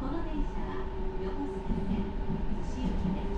この電車は横須賀線津市行きです。